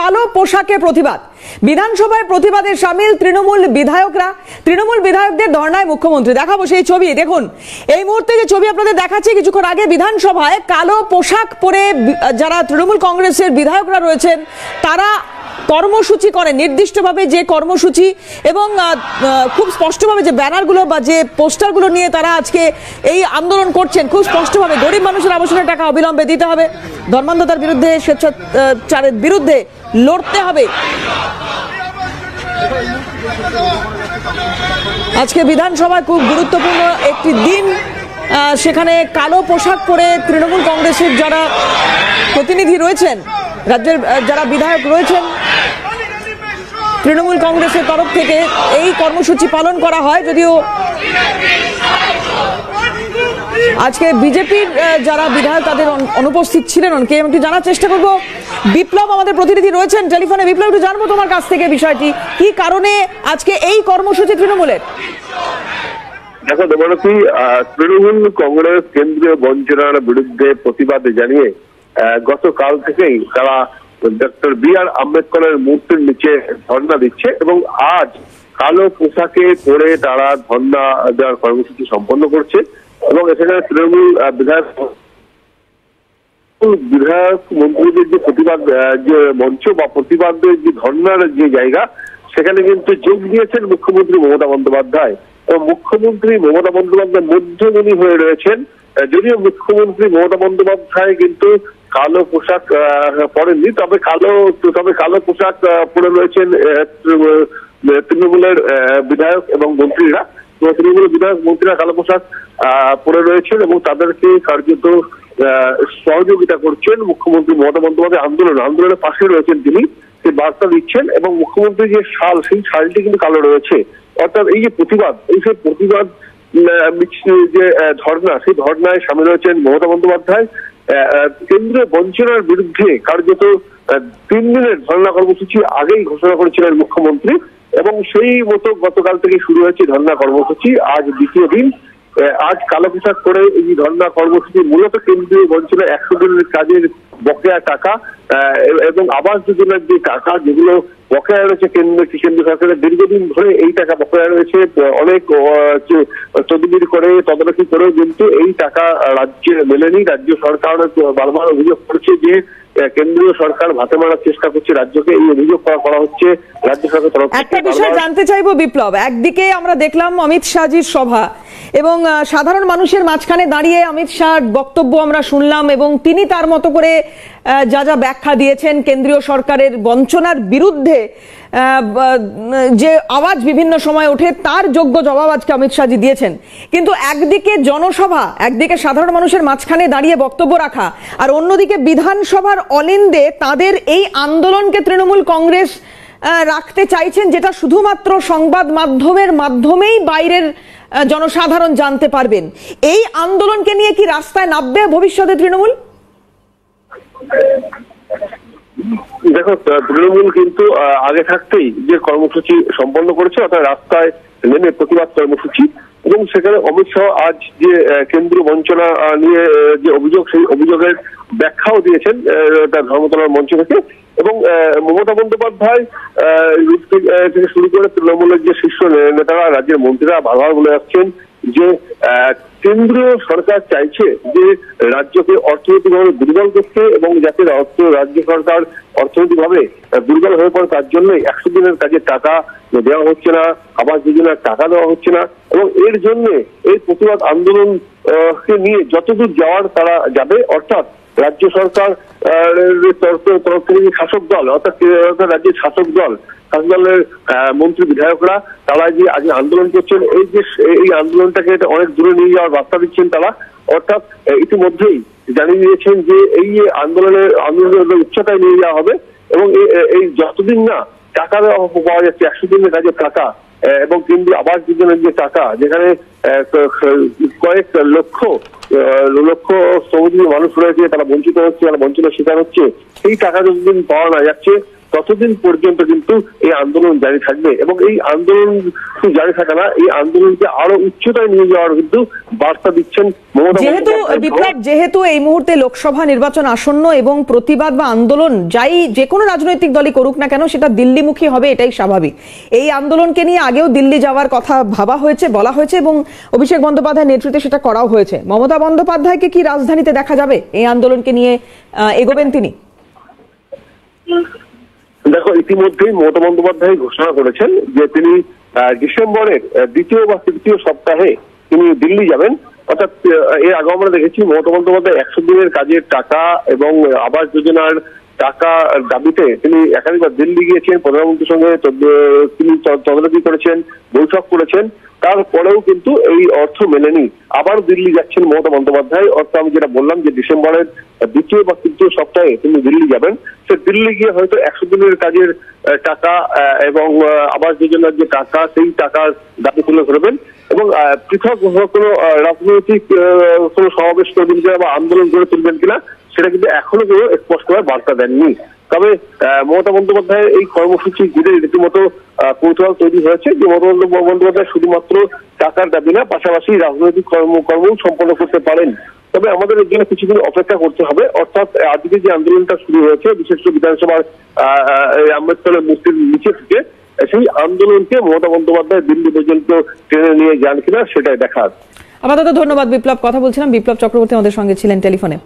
কালো পোশাকে প্রতিবাদ। বিধানসভায় প্রতিবাদে সামিল তৃণমূল বিধায়করা। তৃণমূল বিধায়কদের ধর্নায় মুখ্যমন্ত্রী। দেখাবো সেই ছবি, দেখুন। এই মুহূর্তে যে ছবি আপনাদের দেখাচ্ছি, কিছুক্ষণ আগে বিধানসভায় কালো পোশাক পরে যারা তৃণমূল কংগ্রেসের বিধায়করা রয়েছেন, তারা কর্মসূচি করে নির্দিষ্টভাবে যে কর্মসূচি এবং খুব স্পষ্টভাবে যে ব্যানারগুলো বা যে পোস্টারগুলো নিয়ে তারা আজকে এই আন্দোলন করছেন, খুব স্পষ্টভাবে। গরিব মানুষের আবাসনের টাকা অবিলম্বে দিতে হবে। ধর্মান্ধতার বিরুদ্ধে স্বেচ্ছাচারের বিরুদ্ধে লড়তে হবে। আজকে বিধানসভায় খুব গুরুত্বপূর্ণ একটি দিন। সেখানে কালো পোশাক পরে তৃণমূল কংগ্রেসের যারা প্রতিনিধি রয়েছেন, রাজ্যের যারা বিধায়ক রয়েছেন, তৃণমূল কংগ্রেসের তরফ থেকে এই কর্মসূচি পালন করা হয়। যদিও আজকে বিজেপির যারা বিধায়ক তাদের অনুপস্থিত ছিলেন অনেকে। আমি একটু জানার চেষ্টা করব। বিপ্লব আমাদের প্রতিনিধি রয়েছেন টেলিফোনে। বিপ্লব, একটু জানব তোমার কাছ থেকে বিষয়টি। কি কারণে আজকে এই কর্মসূচি তৃণমূলের? দেখো দেবরতী তৃণমূল কংগ্রেস কেন্দ্রীয় বঞ্চনার বিরুদ্ধে প্রতিবাদ জানিয়ে গতকাল থেকেই তারা ডক্টর বি আর আম্বেদকরের মূর্তির নিচে ধর্ণা দিচ্ছে এবং আজ কালো পোশাকে পরে তারা ধর্ণা দেওয়ার কর্মসূচি সম্পন্ন করছে। এবং এখানে তৃণমূল বিধায়ক বিধায়ক মন্ত্রীদের যে প্রতিবাদ যে মঞ্চ বা প্রতিবাদের যে ধর্নার যে জায়গা, সেখানে কিন্তু যোগ দিয়েছেন মুখ্যমন্ত্রী মমতা বন্দ্যোপাধ্যায়। এবং মুখ্যমন্ত্রী মমতা বন্দ্যোপাধ্যায় মধ্যমণি হয়ে রয়েছেন। যদিও মুখ্যমন্ত্রী মমতা বন্দ্যোপাধ্যায় কিন্তু কালো পোশাক পরেননি, তবে কালো তবে কালো পোশাক পরে রয়েছেন তৃণমূলের বিধায়ক এবং মন্ত্রীরা। এবং তৃণমূলের বিধায়ক মন্ত্রীরা কালো পোশাক পরে রয়েছেন এবং তাদেরকে কার্যত সহযোগিতা করছেন মুখ্যমন্ত্রী মমতা বন্দ্যোপাধ্যায় আন্দোলন। আন্দোলনের পাশে রয়েছেন তিনি সেই বার্তা দিচ্ছেন এবং মুখ্যমন্ত্রী যে শাল, সেই শালটি কিন্তু কালো রয়েছে। অর্থাৎ এই যে প্রতিবাদ, এই সেই প্রতিবাদ যে ধর্ণা, সেই ধর্ণায় সামিল হয়েছেন মমতা বন্দ্যোপাধ্যায়। কেন্দ্রীয় বঞ্চনার বিরুদ্ধে কার্যত তিন দিনের ধর্ণা কর্মসূচি আগেই ঘোষণা করেছিলেন মুখ্যমন্ত্রী। এবং সেই মতো গতকাল থেকে শুরু হয়েছে ধর্ণা কর্মসূচি। আজ দ্বিতীয় দিন আজ কালো পোশাক করে এই ধর্ণা কর্মসূচি মূলত কেন্দ্রীয় বঞ্চনা একশো দিনের কাজের বকেয়া টাকা এবং আবাস যোজনার যে টাকা, যেগুলো বকেয়া রয়েছে কেন্দ্র কেন্দ্র সরকারের, দীর্ঘদিন ধরে এই টাকা বকেয়া রয়েছে। অনেক তদবির করে, তদারকি করেও কিন্তু এই টাকা রাজ্যে মেলেনি। রাজ্য সরকার বারবার অভিযোগ করছে যে কেন্দ্রীয় সরকার ভাতে মারার চেষ্টা করছে রাজ্যকে। এই অভিযোগ করা হচ্ছে রাজ্য সরকার তরফ একটা বিষয় জানতে চাইব বিপ্লব। একদিকে আমরা দেখলাম অমিত শাহজির সভা। এবং সাধারণ মানুষের মাঝখানে দাঁড়িয়ে অমিত শাহর বক্তব্য আমরা শুনলাম এবং তিনি তার মতো করে যা যা ব্যাখ্যা দিয়েছেন কেন্দ্রীয় সরকারের বঞ্চনার বিরুদ্ধে যে আওয়াজ বিভিন্ন সময় ওঠে তার যোগ্য জবাব আজকে অমিত শাহজি দিয়েছেন। কিন্তু একদিকে জনসভা, একদিকে সাধারণ মানুষের মাঝখানে দাঁড়িয়ে বক্তব্য রাখা, আর অন্যদিকে বিধানসভার অলিন্দে তাদের এই আন্দোলনকে তৃণমূল কংগ্রেস রাখতে চাইছেন, যেটা শুধুমাত্র সংবাদ মাধ্যমের মাধ্যমেই বাইরের জনসাধারণ জানতে পারবেন। এই আন্দোলনকে নিয়ে কি রাস্তায় নামবে ভবিষ্যতে তৃণমূল? দেখো তৃণমূল কিন্তু আগে থাকতেই যে কর্মসূচি সম্পন্ন করেছে, অর্থাৎ রাস্তায় নেমে প্রতিবাদ কর্মসূচি এবং সেখানে অমিত শাহ আজ যে কেন্দ্রীয় বঞ্চনা নিয়ে যে অভিযোগ, সেই অভিযোগের ব্যাখ্যাও দিয়েছেন তার ধর্মতলার মঞ্চ থেকে এবং মমতা বন্দ্যোপাধ্যায় থেকে শুরু করে তৃণমূলের যে শীর্ষ নেতারা, রাজ্যের মন্ত্রীরা বারবার বলে আসছেন যে কেন্দ্রীয় সরকার চাইছে যে রাজ্যকে অর্থনৈতিকভাবে দুর্বল করতে এবং যাতে অর্থ- রাজ্য সরকার অর্থনৈতিকভাবে দুর্বল হয়ে পড়ে তার জন্য একশো দিনের কাজে টাকা দেওয়া হচ্ছে না, আবাস যোজনার টাকা দেওয়া হচ্ছে না এবং এর জন্য এই প্রতিবাদ আন্দোলন নিয়ে যতদূর যাওয়ার তারা যাবে, অর্থাৎ রাজ্য সরকার যে শাসক দল, অর্থাৎ রাজ্যের শাসক দল, শাসক দলের মন্ত্রী বিধায়করা, তারা যে আজ আন্দোলন করছেন, এই যে এই আন্দোলনটাকে অনেক দূরে নিয়ে যাওয়ার বার্তা দিচ্ছেন তারা, অর্থাৎ ইতিমধ্যেই জানিয়ে দিয়েছেন যে এই আন্দোলনের আন্দোলনের উচ্চতায় নিয়ে যাওয়া হবে এবং এই- যতদিন না টাকা পাওয়া যাচ্ছে, একশো দিনের কাজের টাকা এবং কেন্দ্রীয় আবাস যোজনার যে টাকা, যেখানে কয়েক লক্ষ লক্ষ শ্রমজীবী মানুষ রয়েছে, তারা বঞ্চিত হচ্ছে, তারা বঞ্চিত শিকার হচ্ছে, সেই টাকা যতদিন পাওয়া না যাচ্ছে। ততদিন পর্যন্ত কিন্তু এই আন্দোলন জারি থাকবে এবং এই আন্দোলন জারি থাকে না এই আন্দোলনকে আরও উচ্চতায় নিয়ে যাওয়ার কিন্তু বার্তা দিচ্ছেন যেহেতু বিপ্লব যেহেতু এই মুহূর্তে লোকসভা নির্বাচন আসন্ন এবং প্রতিবাদ বা আন্দোলন যাই যে কোনো রাজনৈতিক দলই করুক না কেন সেটা দিল্লিমুখী হবে এটাই স্বাভাবিক। এই আন্দোলনকে নিয়ে আগেও দিল্লি যাওয়ার কথা ভাবা হয়েছে বলা হয়েছে এবং অভিষেক বন্দ্যোপাধ্যায়ের নেতৃত্বে সেটা করাও হয়েছে। মমতা বন্দ্যোপাধ্যায়কে কি রাজধানীতে দেখা যাবে? এই আন্দোলনকে নিয়ে আহ, এগোবেন তিনি? ইতিমধ্যেই মমতা বন্দ্যোপাধ্যায় ঘোষণা করেছেন যে তিনি ডিসেম্বরের দ্বিতীয় বা তৃতীয় সপ্তাহে তিনি দিল্লি যাবেন। অর্থাৎ এর আগে আমরা দেখেছি মমতা বন্দ্যোপাধ্যায় একশো দিনের কাজের টাকা এবং আবাস যোজনার টাকা দাবিতে তিনি একাধিকবার দিল্লি গিয়েছেন। প্রধানমন্ত্রীর সঙ্গে তিনি তদারকি করেছেন, বৈঠক করেছেন। তারপরেও কিন্তু এই অর্থ মেলেনি। আবার দিল্লি যাচ্ছেন মমতা বন্দ্যোপাধ্যায়। অর্থাৎ আমি যেটা বললাম যে ডিসেম্বরের দ্বিতীয় বা তৃতীয় সপ্তাহে তিনি দিল্লি যাবেন। সে দিল্লি গিয়ে হয়তো একশো দিনের কাজের টাকা এবং আবাস যোজনার যে টাকা, সেই টাকার দাবি তুলে ধরবেন। এবং পৃথক কোনো রাজনৈতিক কোনো সমাবেশ করবেন কিনা বা আন্দোলন গড়ে তুলবেন কিনা, সেটা কিন্তু এখনও কেউ স্পষ্টভাবে বার্তা দেননি। তবে মমতা বন্দ্যোপাধ্যায়ের এই কর্মসূচি ঘিরে রীতিমতো কৌতূহল তৈরি হয়েছে যে মমতা বন্দ্যোপ- বন্দ্যোপাধ্যায় শুধুমাত্র টাকার দাবি না, পাশাপাশি রাজনৈতিক কর্মকর্ম সম্পন্ন করতে পারেন। তবে আমাদের এর জন্য কিছুদিন অপেক্ষা করতে হবে। অর্থাৎ আজকে যে আন্দোলনটা শুরু হয়েছে, বিশেষ করে বিধানসভার আম্বেদকরের মূর্তির নিচে থেকে, সেই আন্দোলনকে মমতা বন্দ্যোপাধ্যায় দিল্লি পর্যন্ত টেনে নিয়ে যান কিনা, সেটাই দেখার। আপাতত ধন্যবাদ, বিপ্লব। কথা বলছিলাম, বিপ্লব চক্রবর্তী আমাদের সঙ্গে ছিলেন টেলিফোনে।